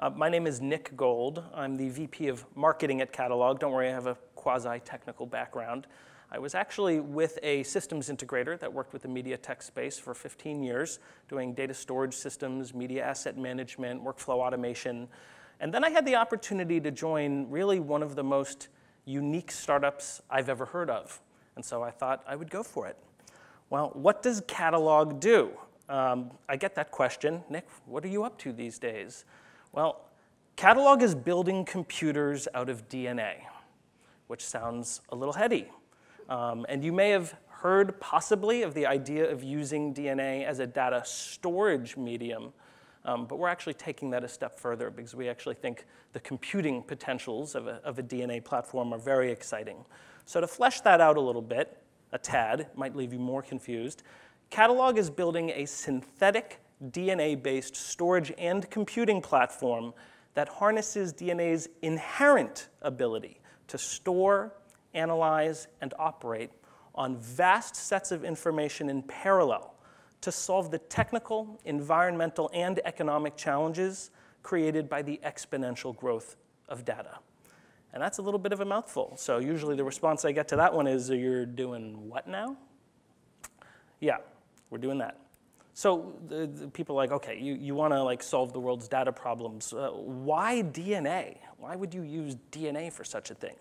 Uh, my name is Nick Gold. I'm the VP of Marketing at Catalog. Don't worry, I have a quasi-technical background. I was actually with a systems integrator that worked with the media tech space for 15 years, doing data storage systems, media asset management, workflow automation. And then I had the opportunity to join really one of the most unique startups I've ever heard of. And so I thought I would go for it. Well, what does Catalog do? Um, I get that question. Nick, what are you up to these days? Well, Catalog is building computers out of DNA, which sounds a little heady. Um, and you may have heard possibly of the idea of using DNA as a data storage medium. Um, but we're actually taking that a step further because we actually think the computing potentials of a, of a DNA platform are very exciting. So to flesh that out a little bit, a tad, might leave you more confused, Catalog is building a synthetic DNA-based storage and computing platform that harnesses DNA's inherent ability to store, analyze, and operate on vast sets of information in parallel to solve the technical, environmental, and economic challenges created by the exponential growth of data. And that's a little bit of a mouthful. So usually the response I get to that one is, you're doing what now? Yeah, we're doing that. So the, the people are like, okay, you, you want to like solve the world's data problems. Uh, why DNA? Why would you use DNA for such a thing?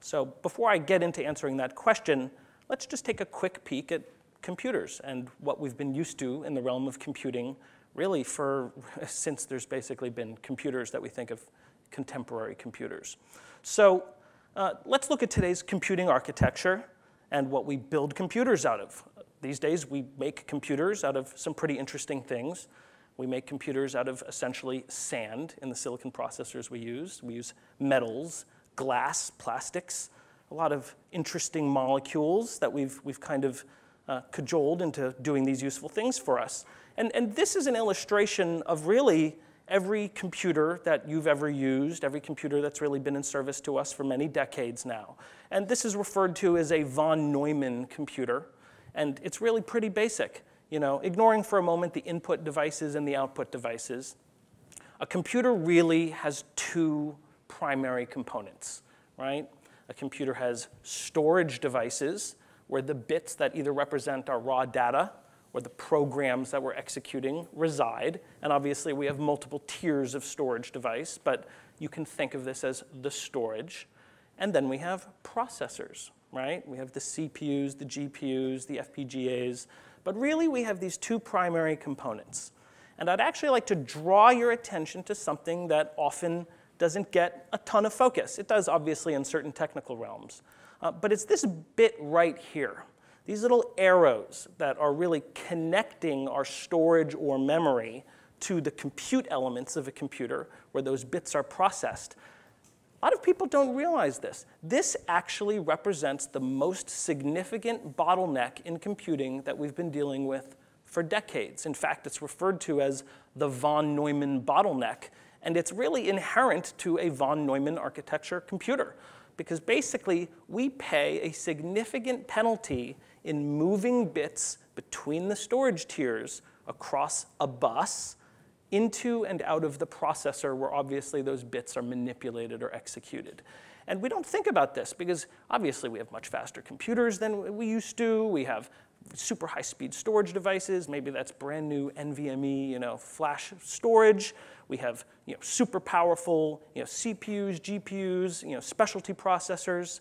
So before I get into answering that question, let's just take a quick peek at computers and what we've been used to in the realm of computing really for since there's basically been computers that we think of contemporary computers. So uh, let's look at today's computing architecture and what we build computers out of. These days, we make computers out of some pretty interesting things. We make computers out of essentially sand in the silicon processors we use. We use metals, glass, plastics, a lot of interesting molecules that we've, we've kind of uh, cajoled into doing these useful things for us. And, and this is an illustration of really every computer that you've ever used, every computer that's really been in service to us for many decades now. And this is referred to as a von Neumann computer. And it's really pretty basic. You know, ignoring for a moment the input devices and the output devices, a computer really has two primary components, right? A computer has storage devices, where the bits that either represent our raw data or the programs that we're executing reside. And obviously, we have multiple tiers of storage device, but you can think of this as the storage. And then we have processors, right? We have the CPUs, the GPUs, the FPGAs. But really, we have these two primary components. And I'd actually like to draw your attention to something that often doesn't get a ton of focus. It does, obviously, in certain technical realms. Uh, but it's this bit right here. These little arrows that are really connecting our storage or memory to the compute elements of a computer where those bits are processed. A lot of people don't realize this. This actually represents the most significant bottleneck in computing that we've been dealing with for decades. In fact, it's referred to as the von Neumann bottleneck, and it's really inherent to a von Neumann architecture computer because basically we pay a significant penalty in moving bits between the storage tiers across a bus into and out of the processor where obviously those bits are manipulated or executed. And we don't think about this because obviously we have much faster computers than we used to. We have super high speed storage devices. Maybe that's brand new NVMe, you know, flash storage. We have you know, super powerful you know, CPUs, GPUs, you know, specialty processors.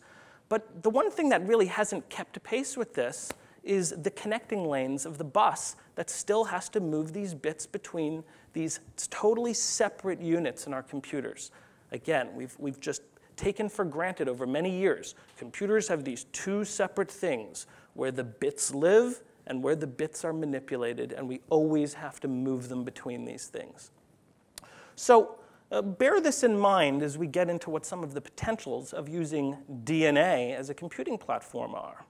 But the one thing that really hasn't kept pace with this is the connecting lanes of the bus that still has to move these bits between these totally separate units in our computers. Again, we've, we've just taken for granted over many years. Computers have these two separate things where the bits live and where the bits are manipulated, and we always have to move them between these things. So uh, bear this in mind as we get into what some of the potentials of using DNA as a computing platform are.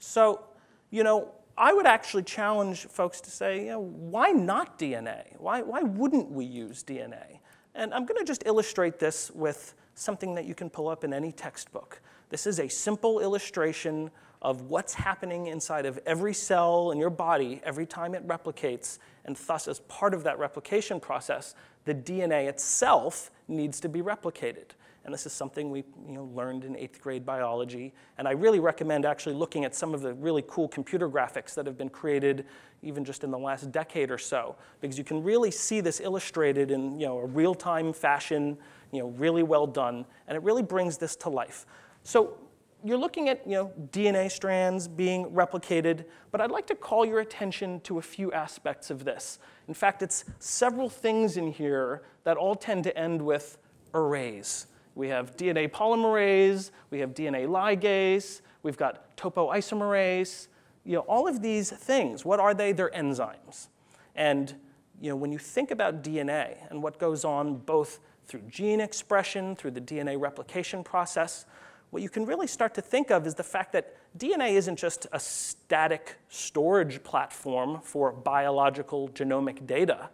So, you know, I would actually challenge folks to say, you know, why not DNA? Why, why wouldn't we use DNA? And I'm going to just illustrate this with something that you can pull up in any textbook. This is a simple illustration of what's happening inside of every cell in your body every time it replicates, and thus, as part of that replication process, the DNA itself needs to be replicated. And this is something we you know, learned in eighth grade biology. And I really recommend actually looking at some of the really cool computer graphics that have been created even just in the last decade or so, because you can really see this illustrated in you know, a real-time fashion, you know, really well done, and it really brings this to life. So you're looking at you know, DNA strands being replicated, but I'd like to call your attention to a few aspects of this. In fact, it's several things in here that all tend to end with arrays. We have DNA polymerase, we have DNA ligase, we've got topoisomerase, you know, all of these things, what are they? They're enzymes. And you know, when you think about DNA and what goes on both through gene expression, through the DNA replication process, what you can really start to think of is the fact that DNA isn't just a static storage platform for biological genomic data.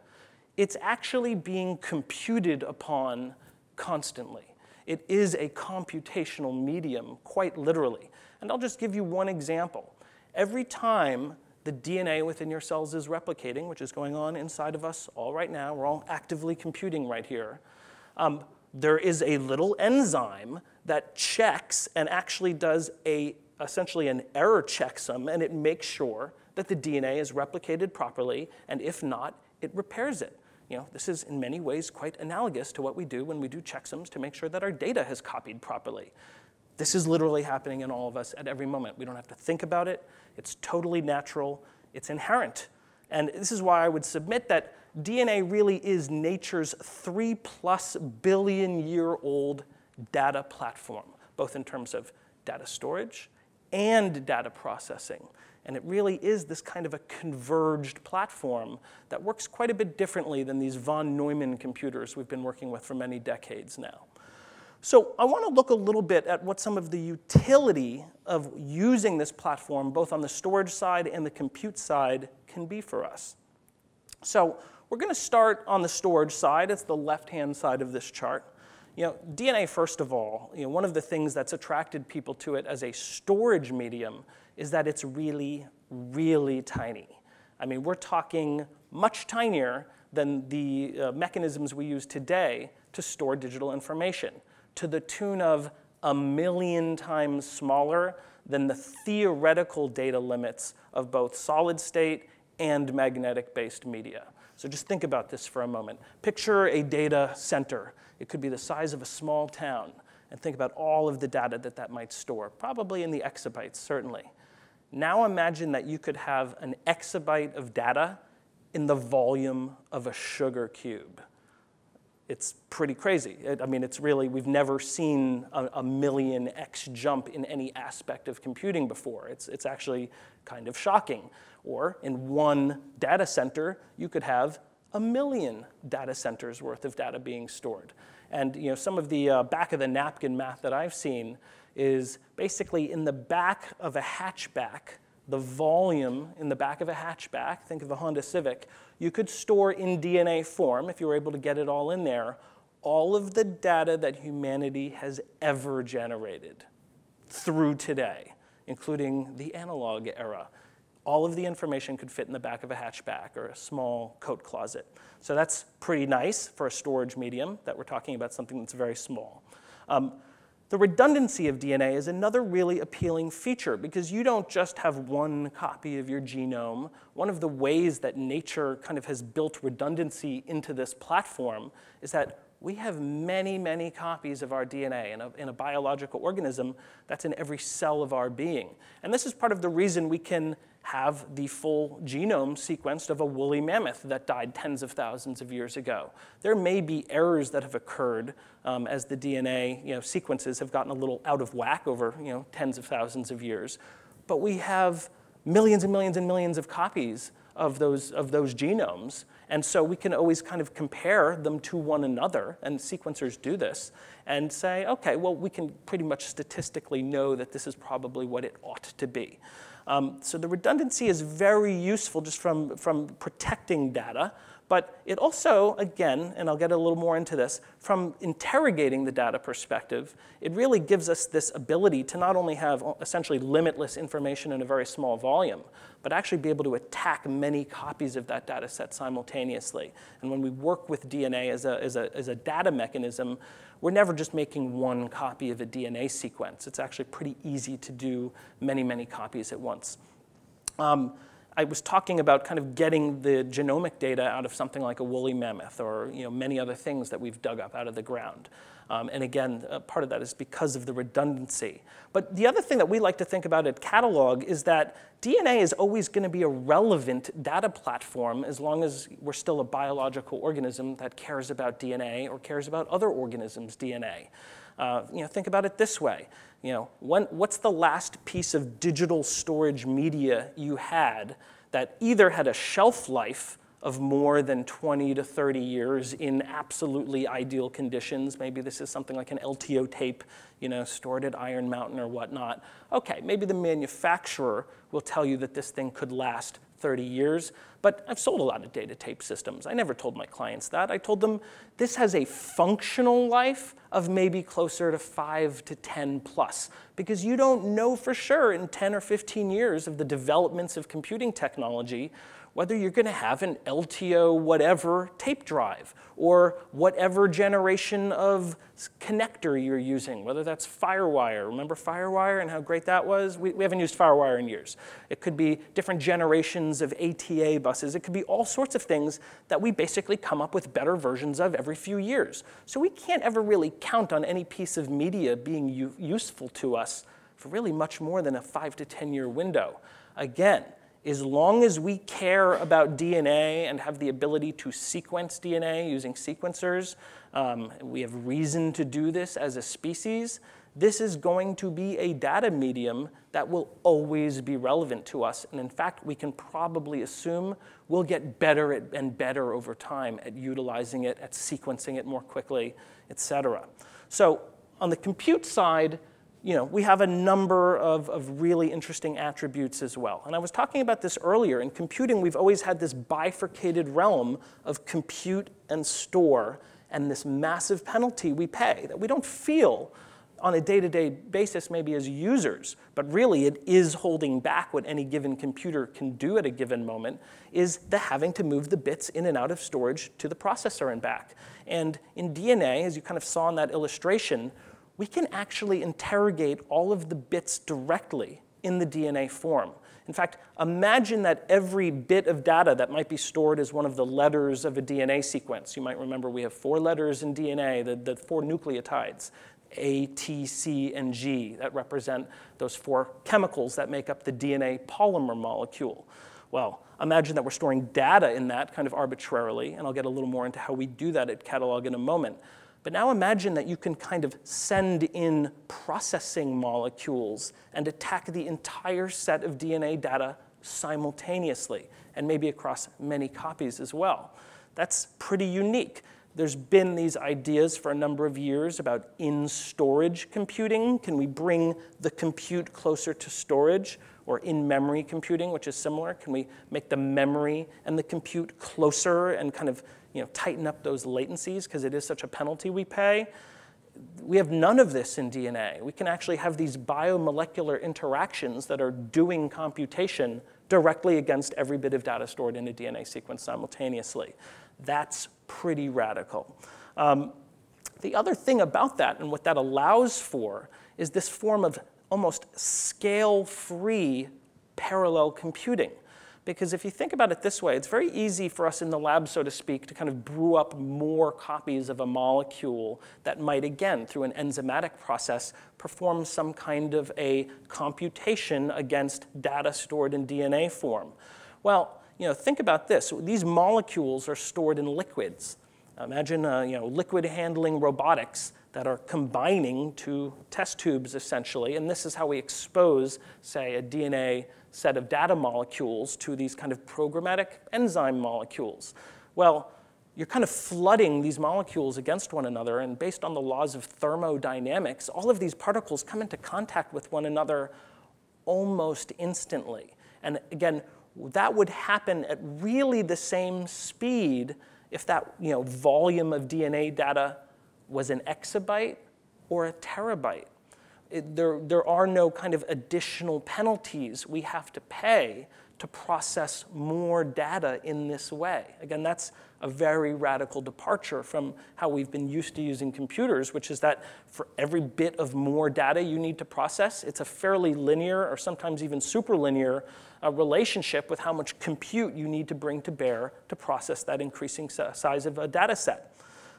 It's actually being computed upon constantly. It is a computational medium, quite literally. And I'll just give you one example. Every time the DNA within your cells is replicating, which is going on inside of us all right now, we're all actively computing right here, um, there is a little enzyme that checks and actually does a essentially an error checksum, and it makes sure that the DNA is replicated properly, and if not, it repairs it. You know, this is in many ways quite analogous to what we do when we do checksums to make sure that our data has copied properly. This is literally happening in all of us at every moment. We don't have to think about it. It's totally natural. It's inherent. And this is why I would submit that DNA really is nature's three plus billion year old data platform, both in terms of data storage and data processing. And it really is this kind of a converged platform that works quite a bit differently than these von Neumann computers we've been working with for many decades now. So I want to look a little bit at what some of the utility of using this platform, both on the storage side and the compute side, can be for us. So we're going to start on the storage side. It's the left-hand side of this chart. You know, DNA, first of all, you know, one of the things that's attracted people to it as a storage medium is that it's really, really tiny. I mean, we're talking much tinier than the uh, mechanisms we use today to store digital information, to the tune of a million times smaller than the theoretical data limits of both solid state and magnetic based media. So just think about this for a moment. Picture a data center. It could be the size of a small town. And think about all of the data that that might store, probably in the exabytes, certainly. Now imagine that you could have an exabyte of data in the volume of a sugar cube. It's pretty crazy. It, I mean, it's really, we've never seen a, a, million X jump in any aspect of computing before. It's, it's actually kind of shocking. Or in one data center, you could have a million data centers worth of data being stored. And you know, some of the uh, back of the napkin math that I've seen is basically in the back of a hatchback, the volume in the back of a hatchback, think of a Honda Civic, you could store in DNA form, if you were able to get it all in there, all of the data that humanity has ever generated through today, including the analog era all of the information could fit in the back of a hatchback or a small coat closet. So that's pretty nice for a storage medium that we're talking about something that's very small. Um, the redundancy of DNA is another really appealing feature because you don't just have one copy of your genome. One of the ways that nature kind of has built redundancy into this platform is that we have many, many copies of our DNA in a, in a biological organism that's in every cell of our being. And this is part of the reason we can have the full genome sequenced of a woolly mammoth that died tens of thousands of years ago. There may be errors that have occurred um, as the DNA you know, sequences have gotten a little out of whack over you know, tens of thousands of years, but we have millions and millions and millions of copies of those, of those genomes. And so we can always kind of compare them to one another, and sequencers do this, and say, okay, well, we can pretty much statistically know that this is probably what it ought to be. Um, so the redundancy is very useful just from, from protecting data, But it also, again, and I'll get a little more into this, from interrogating the data perspective, it really gives us this ability to not only have essentially limitless information in a very small volume, but actually be able to attack many copies of that data set simultaneously. And when we work with DNA as a, as a, as a data mechanism, we're never just making one copy of a DNA sequence. It's actually pretty easy to do many, many copies at once. Um, I was talking about kind of getting the genomic data out of something like a woolly mammoth or you know, many other things that we've dug up out of the ground. Um, and again, uh, part of that is because of the redundancy. But the other thing that we like to think about at Catalog is that DNA is always going to be a relevant data platform as long as we're still a biological organism that cares about DNA or cares about other organisms' DNA. Uh, you know, think about it this way. You know, when, what's the last piece of digital storage media you had that either had a shelf life of more than 20 to 30 years in absolutely ideal conditions. Maybe this is something like an LTO tape, you know, stored at Iron Mountain or whatnot. Okay, maybe the manufacturer will tell you that this thing could last 30 years, but I've sold a lot of data tape systems. I never told my clients that. I told them this has a functional life of maybe closer to five to 10 plus, because you don't know for sure in 10 or 15 years of the developments of computing technology whether you're going to have an LTO whatever tape drive or whatever generation of connector you're using, whether that's FireWire. Remember FireWire and how great that was? We, we haven't used FireWire in years. It could be different generations of ATA buses. It could be all sorts of things that we basically come up with better versions of every few years. So we can't ever really count on any piece of media being useful to us for really much more than a five to 10 year window. Again, as long as we care about DNA and have the ability to sequence DNA using sequencers, um, we have reason to do this as a species, this is going to be a data medium that will always be relevant to us. And in fact, we can probably assume we'll get better at, and better over time at utilizing it, at sequencing it more quickly, et cetera. So on the compute side, you know, we have a number of, of really interesting attributes as well. And I was talking about this earlier. In computing, we've always had this bifurcated realm of compute and store and this massive penalty we pay that we don't feel on a day-to-day -day basis maybe as users, but really it is holding back what any given computer can do at a given moment, is the having to move the bits in and out of storage to the processor and back. And in DNA, as you kind of saw in that illustration, we can actually interrogate all of the bits directly in the DNA form. In fact, imagine that every bit of data that might be stored as one of the letters of a DNA sequence. You might remember we have four letters in DNA, the, the four nucleotides, A, T, C, and G, that represent those four chemicals that make up the DNA polymer molecule. Well, imagine that we're storing data in that kind of arbitrarily, and I'll get a little more into how we do that at Catalog in a moment. But now imagine that you can kind of send in processing molecules and attack the entire set of DNA data simultaneously, and maybe across many copies as well. That's pretty unique. There's been these ideas for a number of years about in-storage computing. Can we bring the compute closer to storage? Or in-memory computing, which is similar. Can we make the memory and the compute closer and kind of you know, tighten up those latencies because it is such a penalty we pay. We have none of this in DNA. We can actually have these biomolecular interactions that are doing computation directly against every bit of data stored in a DNA sequence simultaneously. That's pretty radical. Um, the other thing about that and what that allows for is this form of almost scale-free parallel computing. Because if you think about it this way, it's very easy for us in the lab, so to speak, to kind of brew up more copies of a molecule that might, again, through an enzymatic process, perform some kind of a computation against data stored in DNA form. Well, you know, think about this. These molecules are stored in liquids. Imagine, uh, you know, liquid handling robotics that are combining two test tubes, essentially, and this is how we expose, say, a DNA set of data molecules to these kind of programmatic enzyme molecules. Well, you're kind of flooding these molecules against one another, and based on the laws of thermodynamics, all of these particles come into contact with one another almost instantly. And again, that would happen at really the same speed if that you know, volume of DNA data was an exabyte or a terabyte. It, there, there are no kind of additional penalties we have to pay to process more data in this way. Again, that's a very radical departure from how we've been used to using computers, which is that for every bit of more data you need to process, it's a fairly linear or sometimes even superlinear uh, relationship with how much compute you need to bring to bear to process that increasing size of a data set.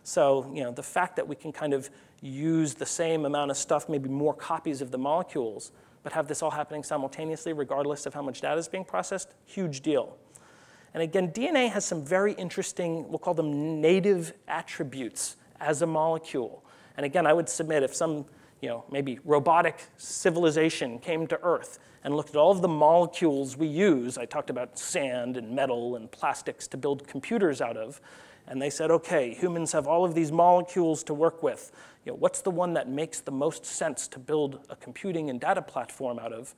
So, you know, the fact that we can kind of use the same amount of stuff, maybe more copies of the molecules, but have this all happening simultaneously regardless of how much data is being processed, huge deal. And again, DNA has some very interesting, we'll call them native attributes as a molecule. And again, I would submit if some, you know, maybe robotic civilization came to Earth and looked at all of the molecules we use, I talked about sand and metal and plastics to build computers out of, and they said, okay, humans have all of these molecules to work with. You know, what's the one that makes the most sense to build a computing and data platform out of?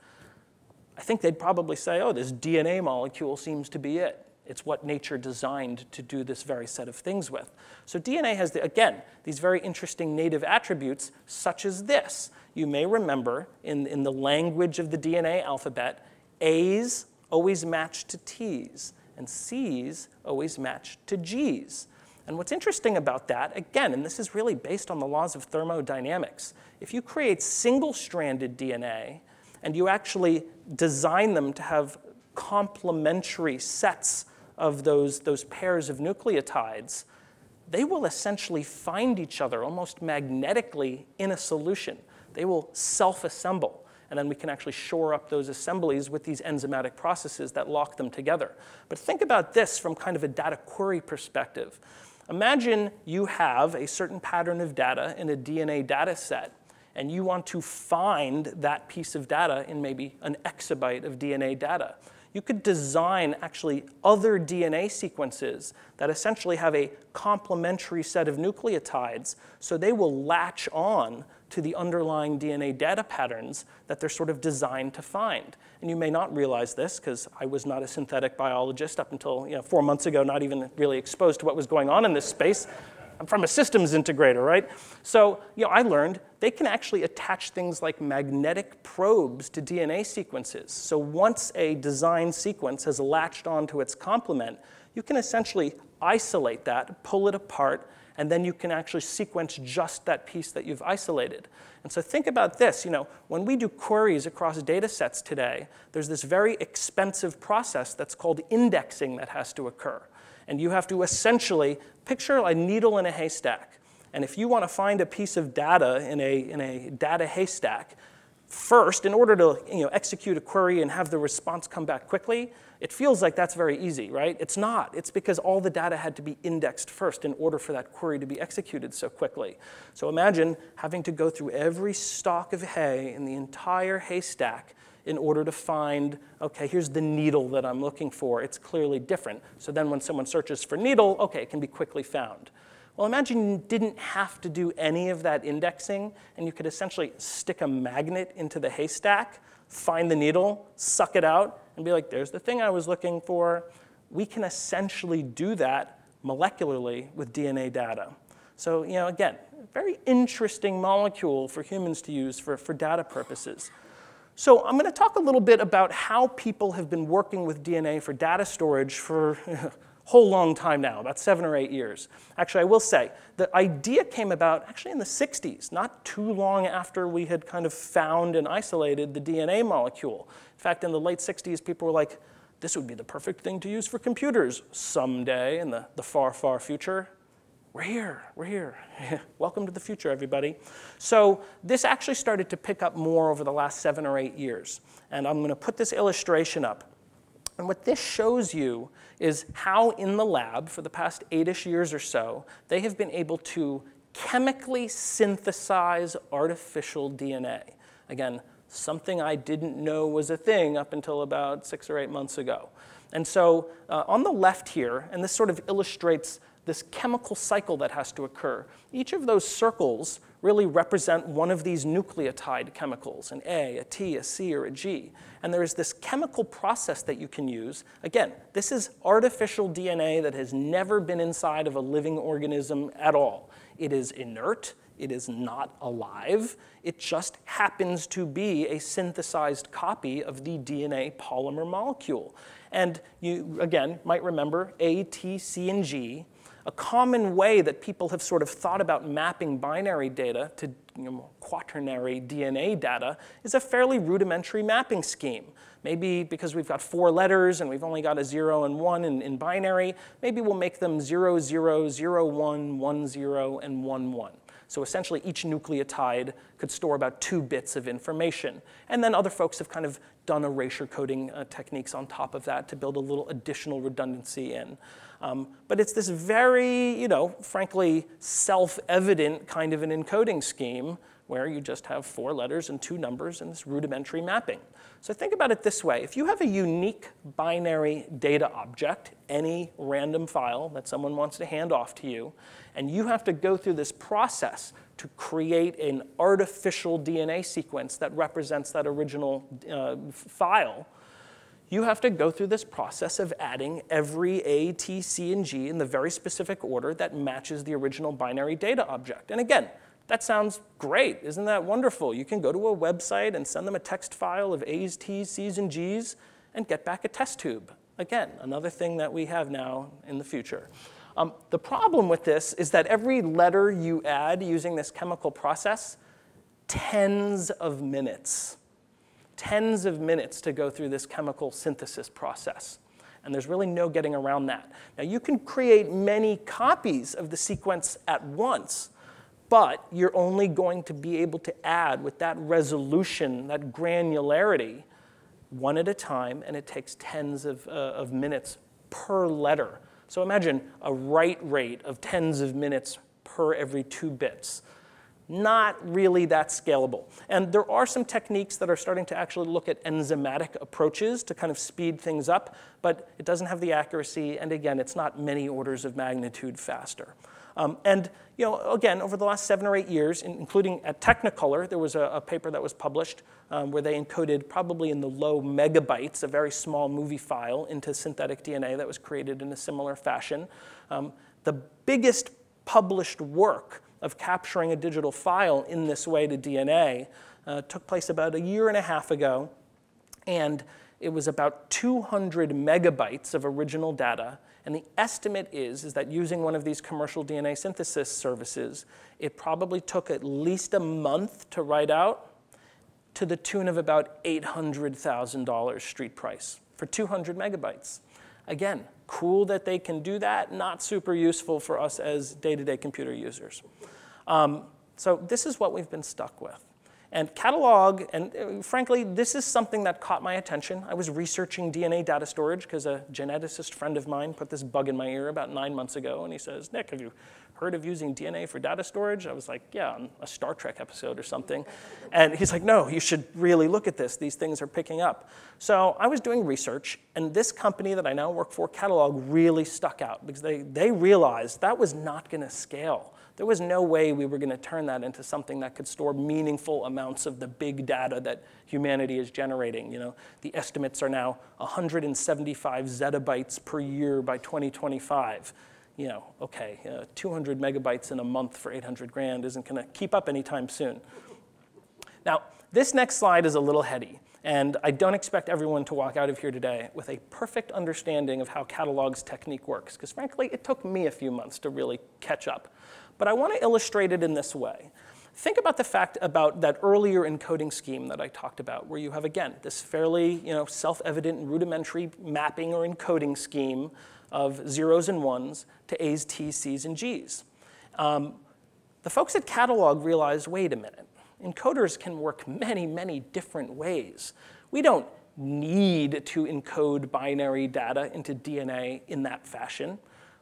I think they'd probably say, oh, this DNA molecule seems to be it. It's what nature designed to do this very set of things with. So DNA has, the, again, these very interesting native attributes, such as this. You may remember in, in the language of the DNA alphabet, A's always match to T's and C's always match to G's. And what's interesting about that, again, and this is really based on the laws of thermodynamics, if you create single-stranded DNA and you actually design them to have complementary sets of those, those pairs of nucleotides, they will essentially find each other almost magnetically in a solution. They will self-assemble and then we can actually shore up those assemblies with these enzymatic processes that lock them together. But think about this from kind of a data query perspective. Imagine you have a certain pattern of data in a DNA data set, and you want to find that piece of data in maybe an exabyte of DNA data. You could design actually other DNA sequences that essentially have a complementary set of nucleotides, so they will latch on to the underlying DNA data patterns that they're sort of designed to find. And you may not realize this because I was not a synthetic biologist up until you know, four months ago, not even really exposed to what was going on in this space. I'm from a systems integrator, right? So you know, I learned they can actually attach things like magnetic probes to DNA sequences. So once a design sequence has latched onto its complement, you can essentially isolate that, pull it apart, and then you can actually sequence just that piece that you've isolated. And so think about this, you know, when we do queries across data sets today, there's this very expensive process that's called indexing that has to occur. And you have to essentially picture a needle in a haystack. And if you want to find a piece of data in a, in a data haystack, first, in order to you know, execute a query and have the response come back quickly, it feels like that's very easy, right? It's not. It's because all the data had to be indexed first in order for that query to be executed so quickly. So imagine having to go through every stalk of hay in the entire haystack in order to find, okay, here's the needle that I'm looking for. It's clearly different. So then when someone searches for needle, okay, it can be quickly found. Well, imagine you didn't have to do any of that indexing, and you could essentially stick a magnet into the haystack, find the needle, suck it out, and be like, there's the thing I was looking for. We can essentially do that molecularly with DNA data. So, you know, again, very interesting molecule for humans to use for, for data purposes. So I'm going to talk a little bit about how people have been working with DNA for data storage for a whole long time now, about seven or eight years. Actually, I will say, the idea came about actually in the 60s, not too long after we had kind of found and isolated the DNA molecule. In fact, in the late 60s, people were like, this would be the perfect thing to use for computers someday in the, the far, far future. We're here, we're here. Welcome to the future, everybody. So this actually started to pick up more over the last seven or eight years. And I'm going to put this illustration up. And what this shows you is how in the lab, for the past eight-ish years or so, they have been able to chemically synthesize artificial DNA. Again, something I didn't know was a thing up until about six or eight months ago. And so uh, on the left here, and this sort of illustrates this chemical cycle that has to occur. Each of those circles really represent one of these nucleotide chemicals, an A, a T, a C, or a G. And there is this chemical process that you can use. Again, this is artificial DNA that has never been inside of a living organism at all. It is inert, it is not alive. It just happens to be a synthesized copy of the DNA polymer molecule. And you, again, might remember A, T, C, and G. A common way that people have sort of thought about mapping binary data to you know, quaternary DNA data is a fairly rudimentary mapping scheme. Maybe because we've got four letters and we've only got a zero and one in, in binary, maybe we'll make them zero, zero, zero, one, one, zero, and one, one. So essentially, each nucleotide could store about two bits of information. And then other folks have kind of done erasure coding uh, techniques on top of that to build a little additional redundancy in. Um, but it's this very, you know, frankly, self-evident kind of an encoding scheme where you just have four letters and two numbers in this rudimentary mapping. So think about it this way. If you have a unique binary data object, any random file that someone wants to hand off to you, and you have to go through this process to create an artificial DNA sequence that represents that original uh, file, you have to go through this process of adding every A, T, C, and G in the very specific order that matches the original binary data object. And again, that sounds great. Isn't that wonderful? You can go to a website and send them a text file of A's, T's, C's, and G's and get back a test tube. Again, another thing that we have now in the future. Um, the problem with this is that every letter you add using this chemical process, tens of minutes, tens of minutes to go through this chemical synthesis process. And there's really no getting around that. Now, you can create many copies of the sequence at once, but you're only going to be able to add with that resolution, that granularity, one at a time, and it takes tens of, uh, of minutes per letter. So imagine a write rate of tens of minutes per every two bits. Not really that scalable. And there are some techniques that are starting to actually look at enzymatic approaches to kind of speed things up, but it doesn't have the accuracy, and again, it's not many orders of magnitude faster. Um, and you know, again, over the last seven or eight years, including at Technicolor, there was a, a paper that was published um, where they encoded probably in the low megabytes, a very small movie file, into synthetic DNA that was created in a similar fashion. Um, the biggest published work of capturing a digital file in this way to DNA uh, took place about a year and a half ago, and it was about 200 megabytes of original data and the estimate is, is that using one of these commercial DNA synthesis services, it probably took at least a month to write out to the tune of about $800,000 street price for 200 megabytes. Again, cool that they can do that, not super useful for us as day-to-day -day computer users. Um, so this is what we've been stuck with. And catalog, and uh, frankly, this is something that caught my attention. I was researching DNA data storage because a geneticist friend of mine put this bug in my ear about nine months ago, and he says, Nick, have you heard of using DNA for data storage? I was like, yeah, on a Star Trek episode or something. And he's like, no, you should really look at this. These things are picking up. So I was doing research, and this company that I now work for, Catalog, really stuck out because they, they realized that was not going to scale. There was no way we were going to turn that into something that could store meaningful amounts of the big data that humanity is generating. You know, the estimates are now 175 zettabytes per year by 2025. You know, okay, uh, 200 megabytes in a month for 800 grand isn't going to keep up anytime soon. Now, this next slide is a little heady. And I don't expect everyone to walk out of here today with a perfect understanding of how Catalog's technique works, because frankly, it took me a few months to really catch up. But I want to illustrate it in this way. Think about the fact about that earlier encoding scheme that I talked about, where you have, again, this fairly you know, self-evident and rudimentary mapping or encoding scheme of zeros and ones to A's, T's, C's, and G's. Um, the folks at Catalog realized, wait a minute, encoders can work many, many different ways. We don't need to encode binary data into DNA in that fashion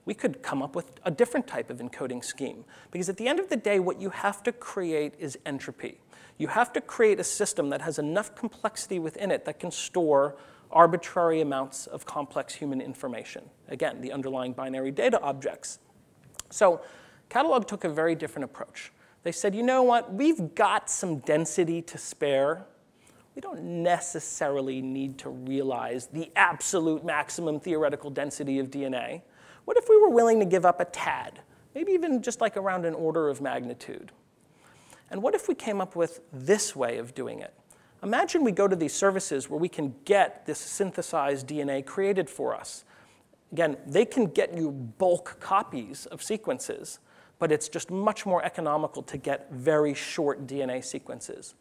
we could come up with a different type of encoding scheme. Because at the end of the day, what you have to create is entropy. You have to create a system that has enough complexity within it that can store arbitrary amounts of complex human information. Again, the underlying binary data objects. So Catalog took a very different approach. They said, you know what, we've got some density to spare. We don't necessarily need to realize the absolute maximum theoretical density of DNA. What if we were willing to give up a tad, maybe even just like around an order of magnitude? And what if we came up with this way of doing it? Imagine we go to these services where we can get this synthesized DNA created for us. Again, they can get you bulk copies of sequences, but it's just much more economical to get very short DNA sequences.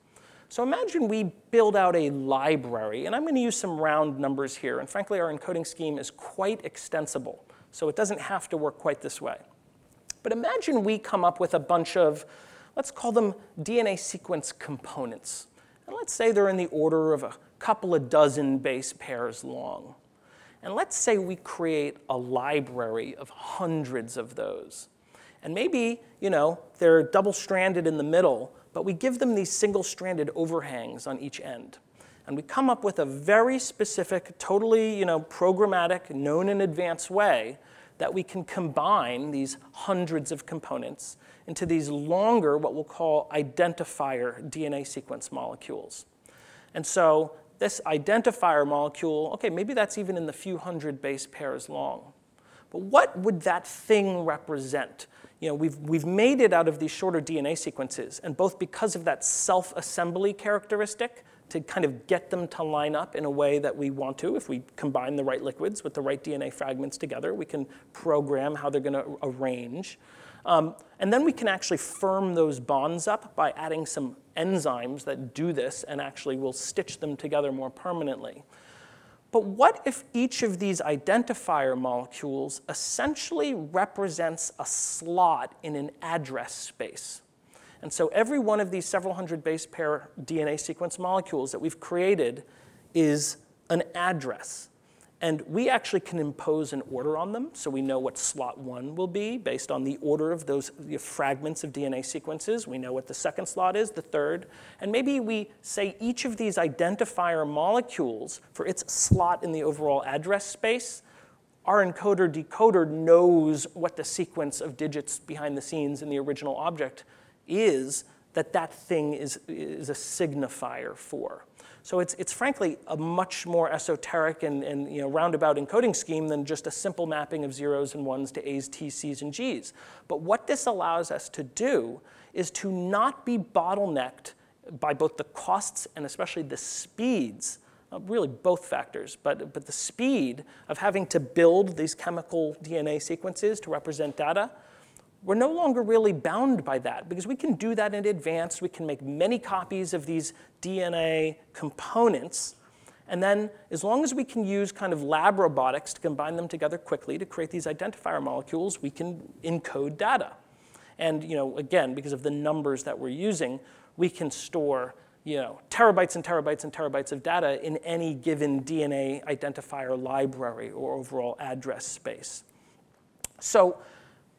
So imagine we build out a library, and I'm going to use some round numbers here, and frankly, our encoding scheme is quite extensible, so it doesn't have to work quite this way. But imagine we come up with a bunch of, let's call them DNA sequence components. And let's say they're in the order of a couple of dozen base pairs long. And let's say we create a library of hundreds of those. And maybe, you know, they're double-stranded in the middle, but we give them these single-stranded overhangs on each end. And we come up with a very specific, totally, you know, programmatic, known in advance way that we can combine these hundreds of components into these longer, what we'll call identifier DNA sequence molecules. And so this identifier molecule, okay, maybe that's even in the few hundred base pairs long. But what would that thing represent? you know, we've, we've made it out of these shorter DNA sequences, and both because of that self-assembly characteristic to kind of get them to line up in a way that we want to, if we combine the right liquids with the right DNA fragments together, we can program how they're going to arrange. Um, and then we can actually firm those bonds up by adding some enzymes that do this and actually will stitch them together more permanently. But what if each of these identifier molecules essentially represents a slot in an address space? And so every one of these several hundred base pair DNA sequence molecules that we've created is an address. And we actually can impose an order on them, so we know what slot one will be based on the order of those fragments of DNA sequences. We know what the second slot is, the third. And maybe we say each of these identifier molecules for its slot in the overall address space, our encoder decoder knows what the sequence of digits behind the scenes in the original object is that that thing is, is a signifier for. So it's, it's frankly a much more esoteric and, and you know, roundabout encoding scheme than just a simple mapping of zeros and ones to A's, T's, C's, and G's. But what this allows us to do is to not be bottlenecked by both the costs and especially the speeds uh, really both factors, but, but the speed of having to build these chemical DNA sequences to represent data we're no longer really bound by that because we can do that in advance. We can make many copies of these DNA components. And then as long as we can use kind of lab robotics to combine them together quickly to create these identifier molecules, we can encode data. And you know, again, because of the numbers that we're using, we can store you know, terabytes and terabytes and terabytes of data in any given DNA identifier library or overall address space. So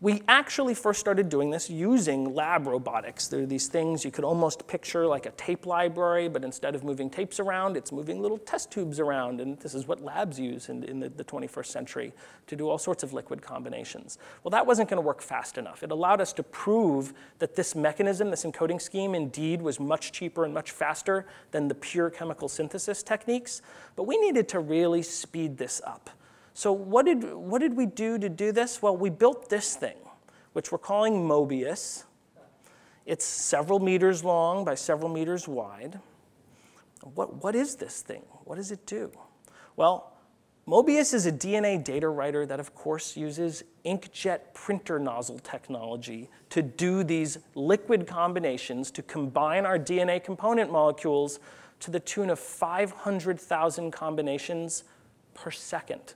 we actually first started doing this using lab robotics. There are these things you could almost picture like a tape library, but instead of moving tapes around, it's moving little test tubes around. And this is what labs use in, in the, the 21st century to do all sorts of liquid combinations. Well, that wasn't going to work fast enough. It allowed us to prove that this mechanism, this encoding scheme, indeed was much cheaper and much faster than the pure chemical synthesis techniques. But we needed to really speed this up. So what did, what did we do to do this? Well, we built this thing, which we're calling Mobius. It's several meters long by several meters wide. What, what is this thing? What does it do? Well, Mobius is a DNA data writer that, of course, uses inkjet printer nozzle technology to do these liquid combinations to combine our DNA component molecules to the tune of 500,000 combinations per second.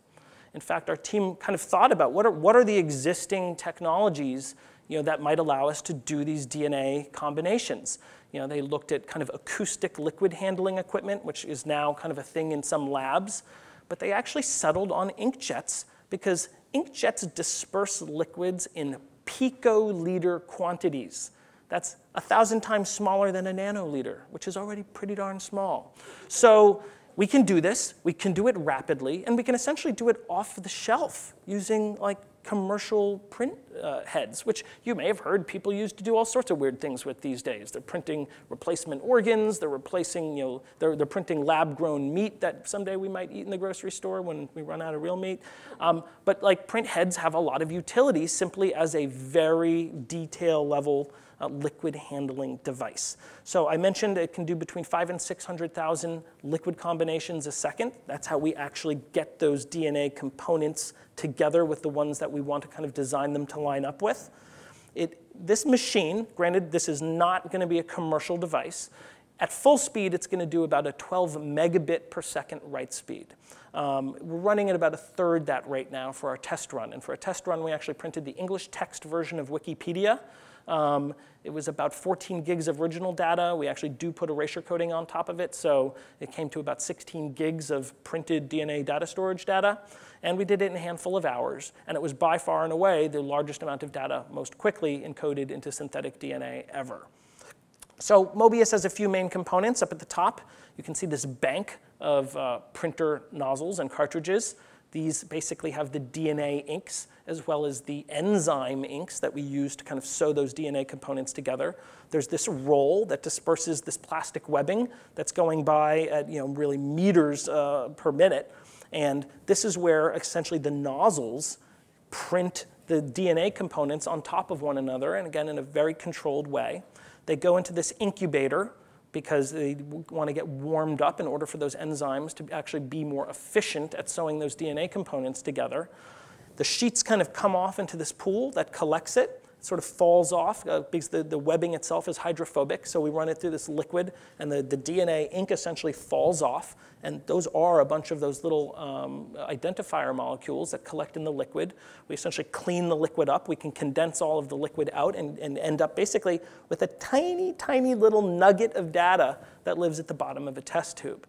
In fact, our team kind of thought about what are, what are the existing technologies you know, that might allow us to do these DNA combinations. You know, they looked at kind of acoustic liquid handling equipment, which is now kind of a thing in some labs, but they actually settled on inkjets because inkjets disperse liquids in picoliter quantities. That's a thousand times smaller than a nanoliter, which is already pretty darn small. So we can do this, we can do it rapidly, and we can essentially do it off the shelf using like commercial print uh, heads, which you may have heard people use to do all sorts of weird things with these days. They're printing replacement organs, they're replacing, you know, they're, they're printing lab-grown meat that someday we might eat in the grocery store when we run out of real meat. Um, but like print heads have a lot of utility simply as a very detail level uh, liquid handling device. So I mentioned it can do between five and 600,000 liquid combinations a second. That's how we actually get those DNA components together with the ones that we want to kind of design them to line up with. It, this machine, granted this is not going to be a commercial device, at full speed it's going to do about a 12 megabit per second write speed. Um, we're running at about a third that rate now for our test run. And for a test run, we actually printed the English text version of Wikipedia. Um, it was about 14 gigs of original data. We actually do put erasure coding on top of it, so it came to about 16 gigs of printed DNA data storage data. And we did it in a handful of hours. And it was by far and away the largest amount of data most quickly encoded into synthetic DNA ever. So Mobius has a few main components. Up at the top, you can see this bank of uh, printer nozzles and cartridges. These basically have the DNA inks as well as the enzyme inks that we use to kind of sew those DNA components together. There's this roll that disperses this plastic webbing that's going by at you know, really meters uh, per minute. And this is where essentially the nozzles print the DNA components on top of one another, and again, in a very controlled way. They go into this incubator because they want to get warmed up in order for those enzymes to actually be more efficient at sewing those DNA components together. The sheets kind of come off into this pool that collects it sort of falls off uh, because the, the webbing itself is hydrophobic. So we run it through this liquid, and the, the DNA ink essentially falls off. And those are a bunch of those little um, identifier molecules that collect in the liquid. We essentially clean the liquid up. We can condense all of the liquid out and, and end up basically with a tiny, tiny little nugget of data that lives at the bottom of a test tube.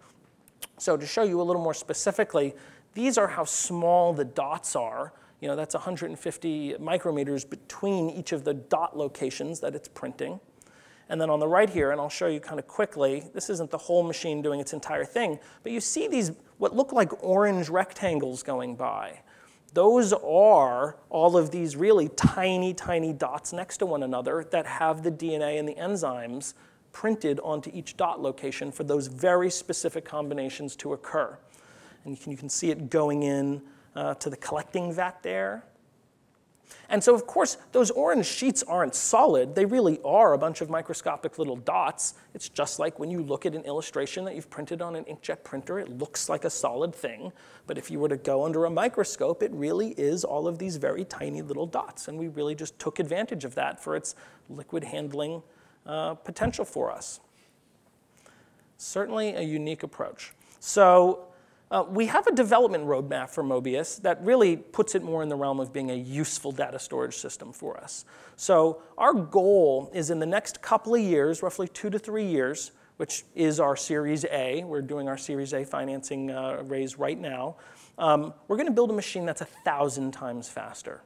So to show you a little more specifically, these are how small the dots are you know, that's 150 micrometers between each of the dot locations that it's printing. And then on the right here, and I'll show you kind of quickly, this isn't the whole machine doing its entire thing, but you see these, what look like orange rectangles going by. Those are all of these really tiny, tiny dots next to one another that have the DNA and the enzymes printed onto each dot location for those very specific combinations to occur. And you can, you can see it going in uh, to the collecting vat there. And so, of course, those orange sheets aren't solid. They really are a bunch of microscopic little dots. It's just like when you look at an illustration that you've printed on an inkjet printer, it looks like a solid thing. But if you were to go under a microscope, it really is all of these very tiny little dots. And we really just took advantage of that for its liquid handling uh, potential for us. Certainly a unique approach. So uh, we have a development roadmap for Mobius that really puts it more in the realm of being a useful data storage system for us. So our goal is in the next couple of years, roughly two to three years, which is our Series A. We're doing our Series A financing uh, raise right now. Um, we're going to build a machine that's a thousand times faster.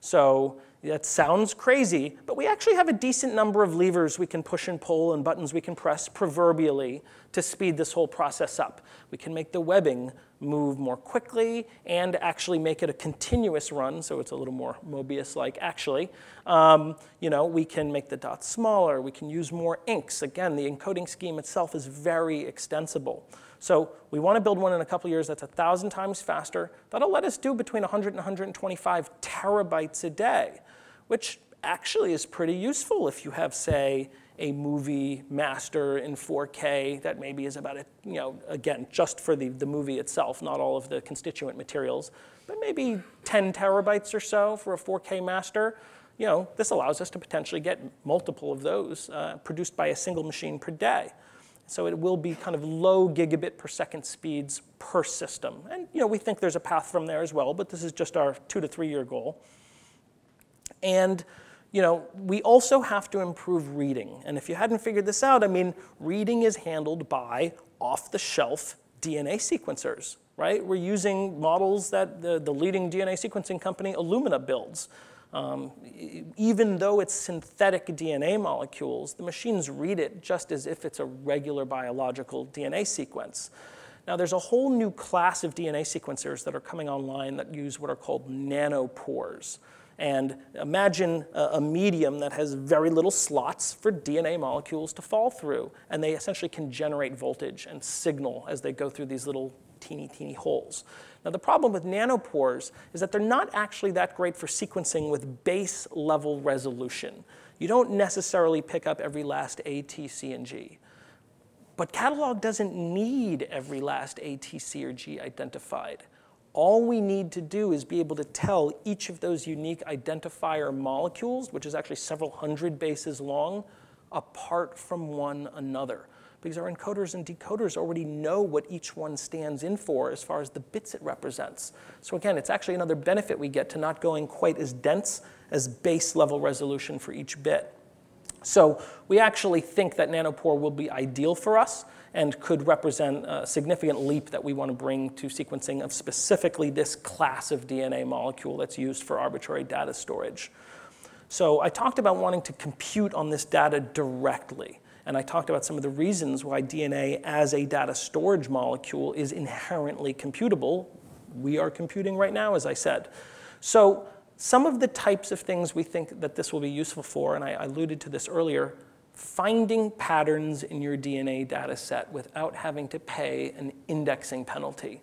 So that sounds crazy, but we actually have a decent number of levers we can push and pull and buttons we can press proverbially to speed this whole process up. We can make the webbing move more quickly and actually make it a continuous run, so it's a little more Mobius-like actually. Um, you know, we can make the dots smaller, we can use more inks. Again, the encoding scheme itself is very extensible. So we want to build one in a couple of years that's a 1,000 times faster. That'll let us do between 100 and 125 terabytes a day, which actually is pretty useful if you have, say, a movie master in 4K that maybe is about, a, you know, again, just for the, the movie itself, not all of the constituent materials, but maybe 10 terabytes or so for a 4K master. You know, this allows us to potentially get multiple of those uh, produced by a single machine per day. So it will be kind of low gigabit per second speeds per system. And you know, we think there's a path from there as well, but this is just our two to three year goal. And you know, we also have to improve reading. And if you hadn't figured this out, I mean, reading is handled by off-the-shelf DNA sequencers, right? We're using models that the, the leading DNA sequencing company, Illumina, builds. Um, even though it's synthetic DNA molecules, the machines read it just as if it's a regular biological DNA sequence. Now, there's a whole new class of DNA sequencers that are coming online that use what are called nanopores. And imagine a, medium that has very little slots for DNA molecules to fall through. And they essentially can generate voltage and signal as they go through these little teeny, teeny holes. Now, the problem with nanopores is that they're not actually that great for sequencing with base level resolution. You don't necessarily pick up every last A, T, C, and G. But catalog doesn't need every last A, T, C, or G identified. All we need to do is be able to tell each of those unique identifier molecules, which is actually several hundred bases long, apart from one another. Because our encoders and decoders already know what each one stands in for as far as the bits it represents. So again, it's actually another benefit we get to not going quite as dense as base level resolution for each bit. So we actually think that nanopore will be ideal for us and could represent a significant leap that we want to bring to sequencing of specifically this class of DNA molecule that's used for arbitrary data storage. So I talked about wanting to compute on this data directly. And I talked about some of the reasons why DNA as a data storage molecule is inherently computable. We are computing right now, as I said. So some of the types of things we think that this will be useful for, and I alluded to this earlier, finding patterns in your DNA data set without having to pay an indexing penalty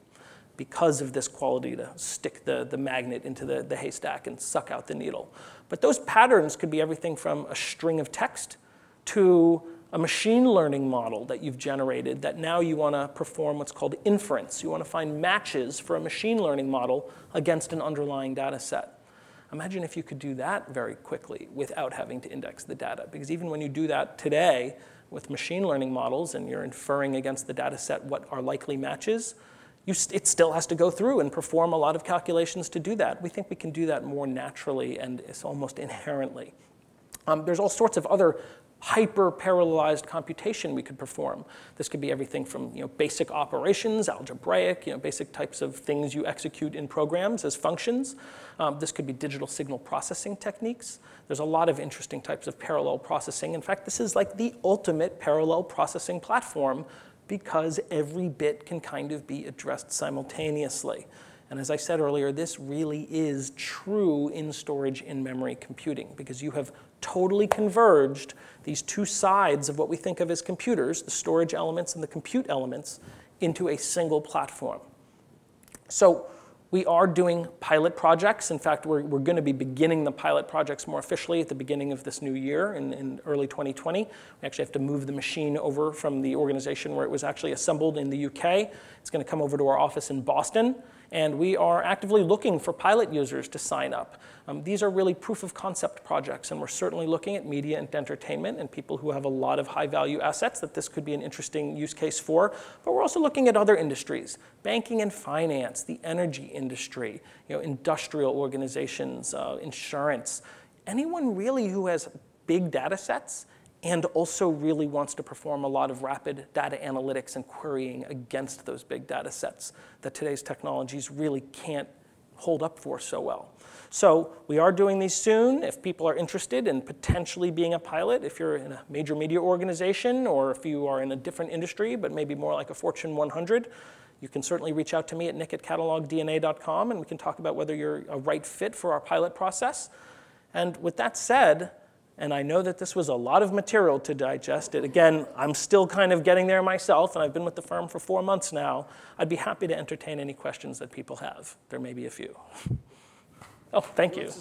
because of this quality to stick the, the magnet into the, the haystack and suck out the needle. But those patterns could be everything from a string of text to a machine learning model that you've generated that now you want to perform what's called inference. You want to find matches for a machine learning model against an underlying data set. Imagine if you could do that very quickly without having to index the data. Because even when you do that today with machine learning models and you're inferring against the data set what are likely matches, st it still has to go through and perform a lot of calculations to do that. We think we can do that more naturally and it's almost inherently. Um, there's all sorts of other hyper-parallelized computation we could perform. This could be everything from you know, basic operations, algebraic, you know, basic types of things you execute in programs as functions. Um, this could be digital signal processing techniques. There's a lot of interesting types of parallel processing. In fact, this is like the ultimate parallel processing platform because every bit can kind of be addressed simultaneously. And as I said earlier, this really is true in storage in memory computing because you have totally converged these two sides of what we think of as computers, the storage elements and the compute elements, into a single platform. So we are doing pilot projects. In fact, we're, we're going to be beginning the pilot projects more officially at the beginning of this new year in, in early 2020. We actually have to move the machine over from the organization where it was actually assembled in the UK. It's going to come over to our office in Boston and we are actively looking for pilot users to sign up. Um, these are really proof of concept projects, and we're certainly looking at media and entertainment and people who have a lot of high value assets that this could be an interesting use case for. But we're also looking at other industries, banking and finance, the energy industry, you know, industrial organizations, uh, insurance, anyone really who has big data sets and also really wants to perform a lot of rapid data analytics and querying against those big data sets that today's technologies really can't hold up for so well. So we are doing these soon. If people are interested in potentially being a pilot, if you're in a major media organization or if you are in a different industry, but maybe more like a Fortune 100, you can certainly reach out to me at nick at catalogdna.com and we can talk about whether you're a right fit for our pilot process. And with that said, and I know that this was a lot of material to digest. It again, I'm still kind of getting there myself, and I've been with the firm for four months now. I'd be happy to entertain any questions that people have. There may be a few. Oh, thank you.